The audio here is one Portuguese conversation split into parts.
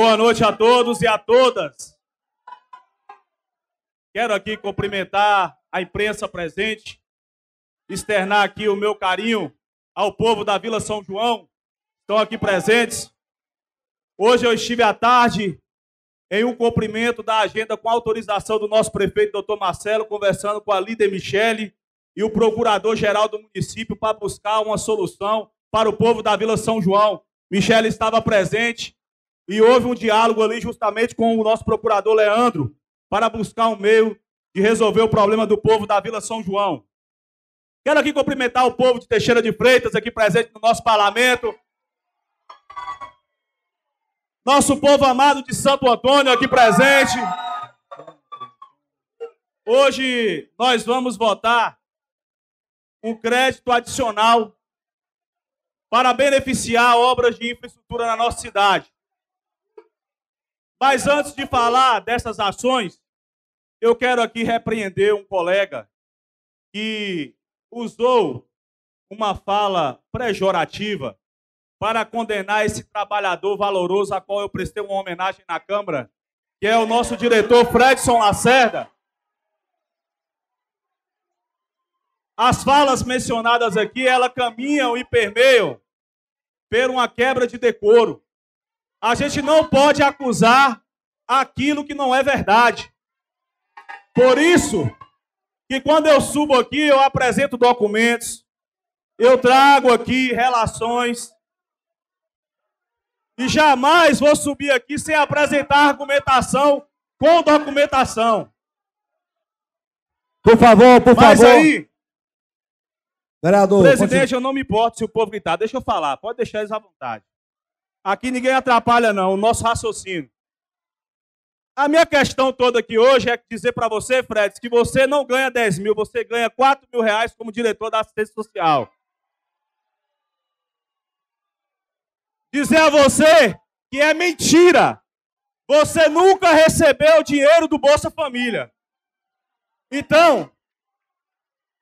Boa noite a todos e a todas. Quero aqui cumprimentar a imprensa presente, externar aqui o meu carinho ao povo da Vila São João, estão aqui presentes. Hoje eu estive à tarde em um cumprimento da agenda com autorização do nosso prefeito, doutor Marcelo, conversando com a líder Michele e o procurador-geral do município para buscar uma solução para o povo da Vila São João. Michele estava presente e houve um diálogo ali justamente com o nosso procurador Leandro para buscar um meio de resolver o problema do povo da Vila São João. Quero aqui cumprimentar o povo de Teixeira de Freitas aqui presente no nosso parlamento. Nosso povo amado de Santo Antônio aqui presente. Hoje nós vamos votar um crédito adicional para beneficiar obras de infraestrutura na nossa cidade. Mas antes de falar dessas ações, eu quero aqui repreender um colega que usou uma fala pejorativa para condenar esse trabalhador valoroso a qual eu prestei uma homenagem na Câmara, que é o nosso diretor Fredson Lacerda. As falas mencionadas aqui, elas caminham e permeiam por uma quebra de decoro. A gente não pode acusar aquilo que não é verdade. Por isso, que quando eu subo aqui, eu apresento documentos, eu trago aqui relações, e jamais vou subir aqui sem apresentar argumentação com documentação. Por favor, por Mas favor. aí, Vereador, presidente, continue. eu não me importo se o povo gritar. Deixa eu falar, pode deixar eles à vontade. Aqui ninguém atrapalha, não, o nosso raciocínio. A minha questão toda aqui hoje é dizer para você, Fred, que você não ganha 10 mil, você ganha 4 mil reais como diretor da assistência social. Dizer a você que é mentira. Você nunca recebeu dinheiro do Bolsa Família. Então,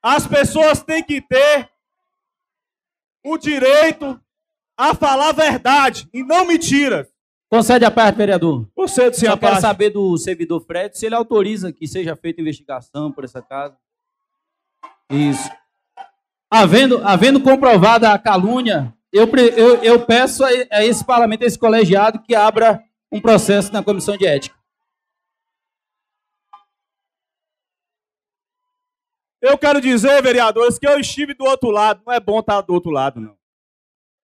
as pessoas têm que ter o direito a falar verdade e não mentiras. Concede a parte, vereador. Só senhor quero Paz. saber do servidor Fred se ele autoriza que seja feita investigação por essa casa. Isso. Havendo, havendo comprovada a calúnia, eu, eu, eu peço a, a esse parlamento, a esse colegiado, que abra um processo na comissão de ética. Eu quero dizer, vereadores, que eu estive do outro lado. Não é bom estar do outro lado, não.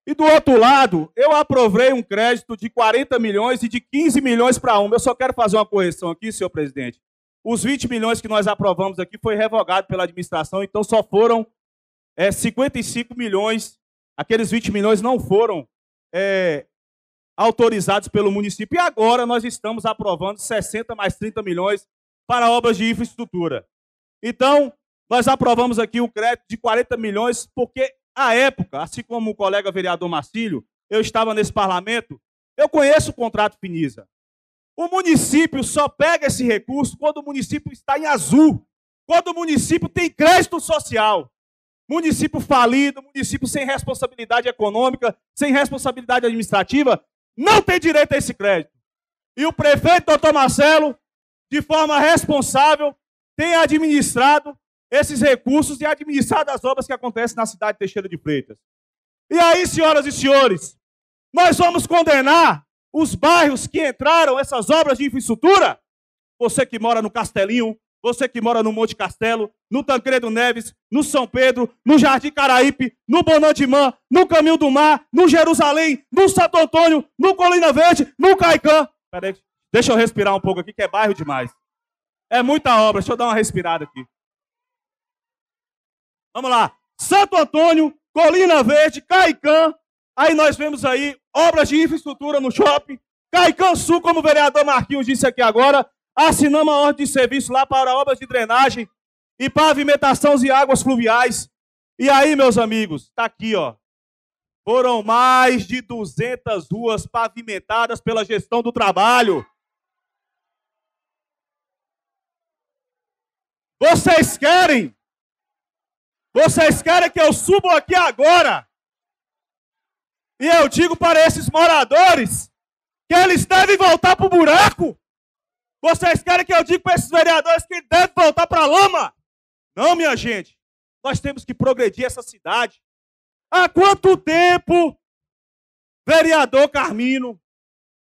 E do outro lado, eu aprovei um crédito de 40 milhões e de 15 milhões para uma. Eu só quero fazer uma correção aqui, senhor presidente. Os 20 milhões que nós aprovamos aqui foi revogado pela administração, então só foram é, 55 milhões. Aqueles 20 milhões não foram é, autorizados pelo município. E agora nós estamos aprovando 60 mais 30 milhões para obras de infraestrutura. Então, nós aprovamos aqui um crédito de 40 milhões, porque à época, assim como o colega vereador Marcílio, eu estava nesse parlamento, eu conheço o contrato Finisa. O município só pega esse recurso quando o município está em azul, quando o município tem crédito social. Município falido, município sem responsabilidade econômica, sem responsabilidade administrativa, não tem direito a esse crédito. E o prefeito, doutor Marcelo, de forma responsável, tem administrado esses recursos e administrado as obras que acontecem na cidade de Teixeira de Freitas. E aí, senhoras e senhores, nós vamos condenar os bairros que entraram essas obras de infraestrutura? Você que mora no Castelinho, você que mora no Monte Castelo, no Tancredo Neves, no São Pedro, no Jardim Caraípe, no Bonandimã, no Caminho do Mar, no Jerusalém, no Santo Antônio, no Colina Verde, no Caicã. Peraí, deixa eu respirar um pouco aqui, que é bairro demais. É muita obra, deixa eu dar uma respirada aqui. Vamos lá. Santo Antônio, Colina Verde, Caicã. Aí nós vemos aí obras de infraestrutura no shopping. Caicã Sul, como o vereador Marquinhos disse aqui agora, assinamos a ordem de serviço lá para obras de drenagem e pavimentação e águas fluviais. E aí, meus amigos, está aqui, ó. Foram mais de 200 ruas pavimentadas pela gestão do trabalho. Vocês querem? Vocês querem que eu suba aqui agora? E eu digo para esses moradores que eles devem voltar para o buraco. Vocês querem que eu diga para esses vereadores que devem voltar para a lama? Não, minha gente. Nós temos que progredir essa cidade. Há quanto tempo, vereador Carmino,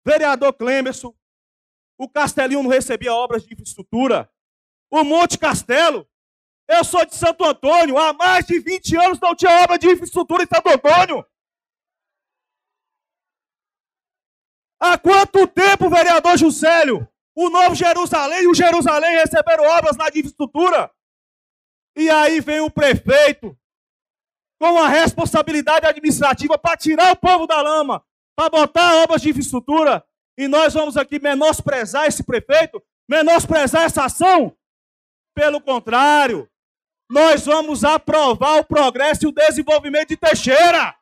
vereador Clemerson, o Castelinho não recebia obras de infraestrutura? O Monte Castelo, eu sou de Santo Antônio, há mais de 20 anos não tinha obra de infraestrutura em Santo Antônio. Há quanto tempo, vereador Juscelio, o Novo Jerusalém e o Jerusalém receberam obras na infraestrutura? E aí vem o prefeito com a responsabilidade administrativa para tirar o povo da lama, para botar obras de infraestrutura. E nós vamos aqui menosprezar esse prefeito, menosprezar essa ação. Pelo contrário, nós vamos aprovar o progresso e o desenvolvimento de Teixeira.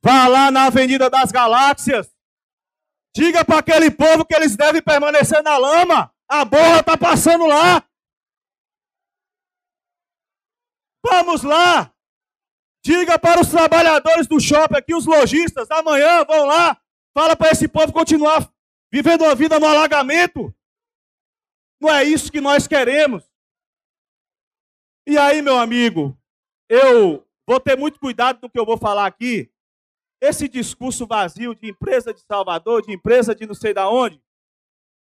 Vá lá na Avenida das Galáxias. Diga para aquele povo que eles devem permanecer na lama. A borra está passando lá. Vamos lá. Diga para os trabalhadores do shopping aqui, os lojistas, amanhã vão lá. Fala para esse povo continuar vivendo uma vida no alagamento. Não é isso que nós queremos. E aí, meu amigo, eu vou ter muito cuidado no que eu vou falar aqui, esse discurso vazio de empresa de Salvador, de empresa de não sei da onde,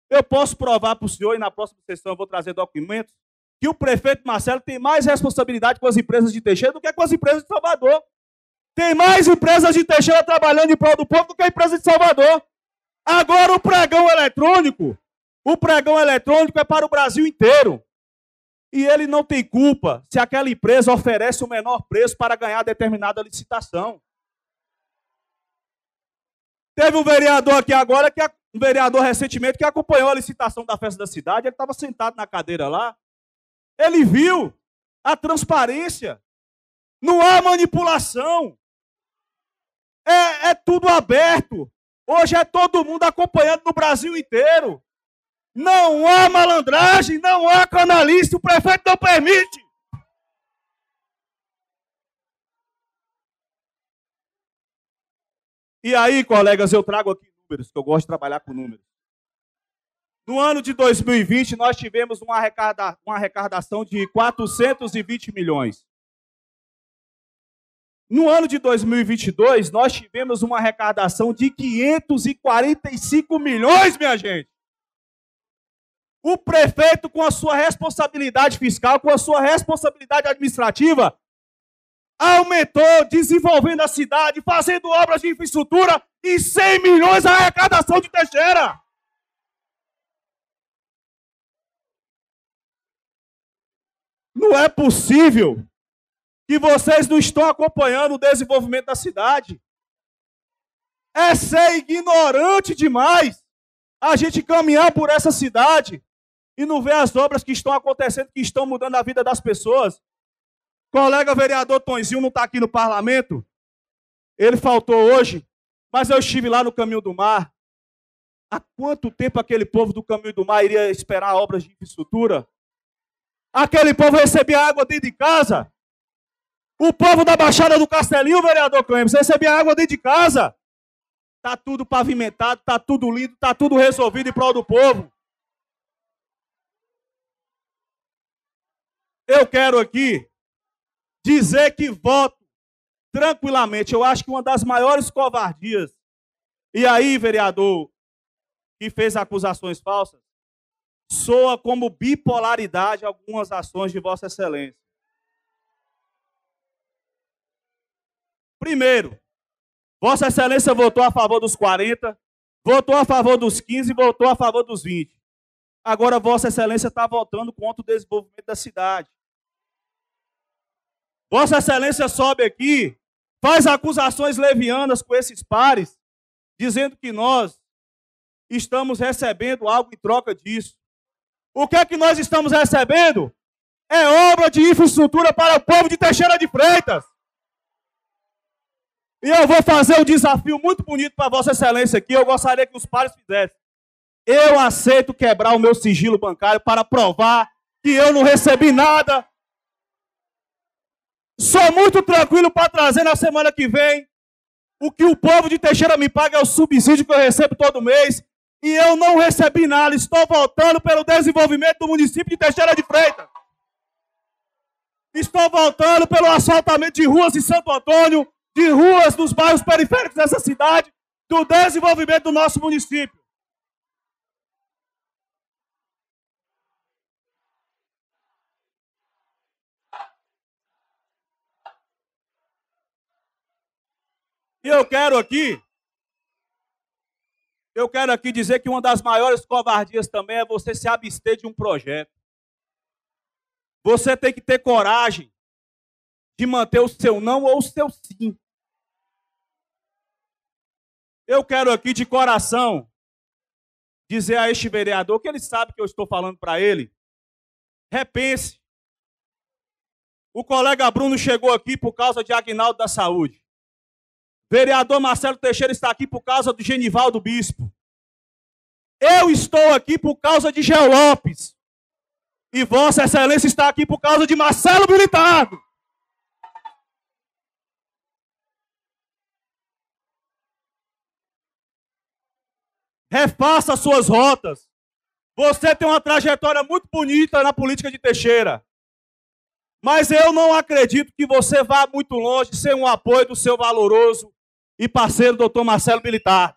eu posso provar para o senhor, e na próxima sessão eu vou trazer documentos, que o prefeito Marcelo tem mais responsabilidade com as empresas de Teixeira do que com as empresas de Salvador. Tem mais empresas de Teixeira trabalhando em prol do povo do que a empresa de Salvador. Agora o pregão eletrônico, o pregão eletrônico é para o Brasil inteiro. E ele não tem culpa se aquela empresa oferece o menor preço para ganhar determinada licitação. Teve um vereador aqui agora, que um vereador recentemente, que acompanhou a licitação da festa da cidade, ele estava sentado na cadeira lá. Ele viu a transparência. Não há manipulação. É, é tudo aberto. Hoje é todo mundo acompanhando no Brasil inteiro. Não há malandragem, não há canalista, o prefeito não permite. E aí, colegas, eu trago aqui números, que eu gosto de trabalhar com números. No ano de 2020, nós tivemos uma, uma arrecadação de 420 milhões. No ano de 2022, nós tivemos uma arrecadação de 545 milhões, minha gente. O prefeito, com a sua responsabilidade fiscal, com a sua responsabilidade administrativa, aumentou, desenvolvendo a cidade, fazendo obras de infraestrutura e 100 milhões a arrecadação de Teixeira. Não é possível que vocês não estão acompanhando o desenvolvimento da cidade. É ser ignorante demais a gente caminhar por essa cidade e não ver as obras que estão acontecendo, que estão mudando a vida das pessoas. Colega vereador Tonzinho não está aqui no parlamento. Ele faltou hoje, mas eu estive lá no Caminho do Mar. Há quanto tempo aquele povo do Caminho do Mar iria esperar obras de infraestrutura? Aquele povo recebia água dentro de casa. O povo da Baixada do Castelinho, vereador Clemes, recebia água dentro de casa. Está tudo pavimentado, está tudo lindo, está tudo resolvido em prol do povo. Eu quero aqui dizer que voto tranquilamente. Eu acho que uma das maiores covardias. E aí, vereador, que fez acusações falsas, soa como bipolaridade algumas ações de Vossa Excelência. Primeiro, Vossa Excelência votou a favor dos 40, votou a favor dos 15 e votou a favor dos 20. Agora, Vossa Excelência está votando contra o desenvolvimento da cidade. Vossa Excelência sobe aqui, faz acusações levianas com esses pares, dizendo que nós estamos recebendo algo em troca disso. O que é que nós estamos recebendo? É obra de infraestrutura para o povo de Teixeira de Freitas. E eu vou fazer um desafio muito bonito para Vossa Excelência aqui. Eu gostaria que os pares fizessem. Eu aceito quebrar o meu sigilo bancário para provar que eu não recebi nada Sou muito tranquilo para trazer na semana que vem. O que o povo de Teixeira me paga é o subsídio que eu recebo todo mês. E eu não recebi nada. Estou voltando pelo desenvolvimento do município de Teixeira de Freitas. Estou voltando pelo asfaltamento de ruas em Santo Antônio, de ruas dos bairros periféricos dessa cidade, do desenvolvimento do nosso município. E eu quero aqui, eu quero aqui dizer que uma das maiores covardias também é você se abster de um projeto. Você tem que ter coragem de manter o seu não ou o seu sim. Eu quero aqui de coração dizer a este vereador que ele sabe que eu estou falando para ele. Repense. O colega Bruno chegou aqui por causa de Agnaldo da Saúde. Vereador Marcelo Teixeira está aqui por causa do Genivaldo Bispo. Eu estou aqui por causa de Geo Lopes. E Vossa Excelência está aqui por causa de Marcelo Militado. Refaça suas rotas. Você tem uma trajetória muito bonita na política de Teixeira. Mas eu não acredito que você vá muito longe sem um apoio do seu valoroso e parceiro doutor Marcelo Militar.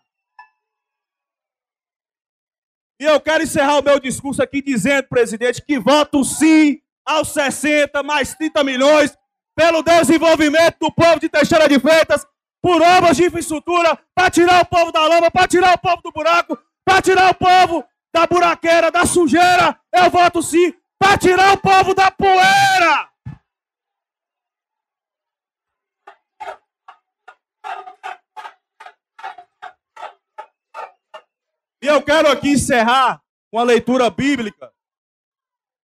E eu quero encerrar o meu discurso aqui dizendo, presidente, que voto sim aos 60 mais 30 milhões pelo desenvolvimento do povo de Teixeira de Freitas, por obras de infraestrutura, para tirar o povo da lama, para tirar o povo do buraco, para tirar o povo da buraqueira, da sujeira. Eu voto sim para tirar o povo da poeira. E eu quero aqui encerrar com a leitura bíblica.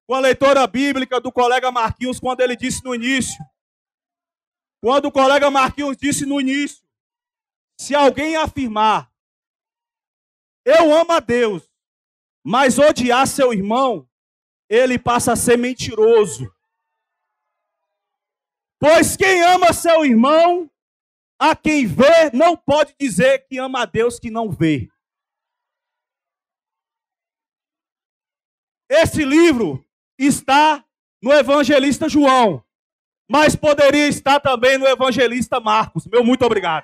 Com a leitura bíblica do colega Marquinhos, quando ele disse no início. Quando o colega Marquinhos disse no início: se alguém afirmar, eu amo a Deus, mas odiar seu irmão, ele passa a ser mentiroso. Pois quem ama seu irmão, a quem vê, não pode dizer que ama a Deus que não vê. Esse livro está no evangelista João, mas poderia estar também no evangelista Marcos. Meu muito obrigado.